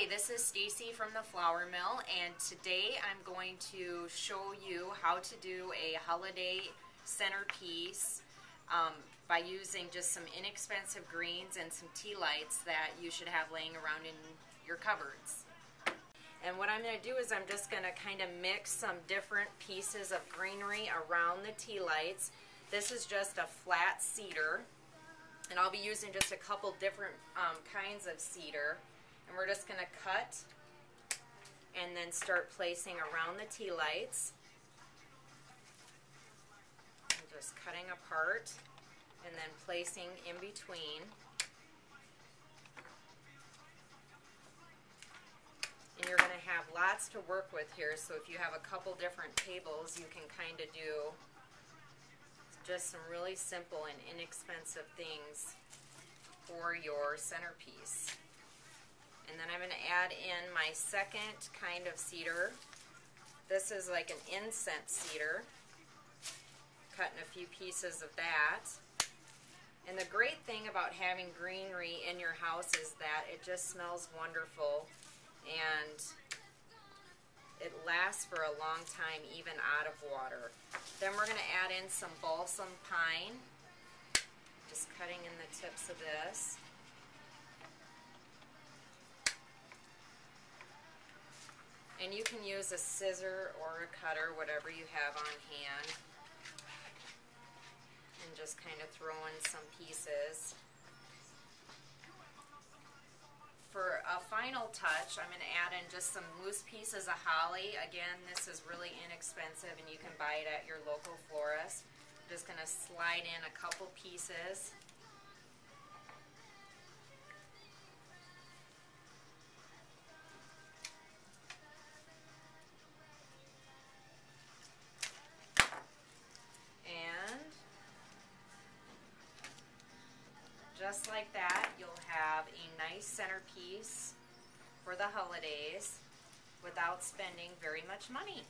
Hi, this is Stacy from the Flower Mill and today I'm going to show you how to do a holiday centerpiece um, by using just some inexpensive greens and some tea lights that you should have laying around in your cupboards. And what I'm going to do is I'm just going to kind of mix some different pieces of greenery around the tea lights. This is just a flat cedar and I'll be using just a couple different um, kinds of cedar and we're just going to cut and then start placing around the tea lights. Just cutting apart and then placing in between. And you're going to have lots to work with here, so if you have a couple different tables, you can kind of do just some really simple and inexpensive things for your centerpiece. And then I'm going to add in my second kind of cedar. This is like an incense cedar. Cutting a few pieces of that. And the great thing about having greenery in your house is that it just smells wonderful and it lasts for a long time even out of water. Then we're going to add in some balsam pine. Just cutting in the tips of this. And you can use a scissor or a cutter, whatever you have on hand. And just kind of throw in some pieces. For a final touch, I'm going to add in just some loose pieces of holly. Again, this is really inexpensive and you can buy it at your local florist. I'm just going to slide in a couple pieces. Just like that, you'll have a nice centerpiece for the holidays without spending very much money.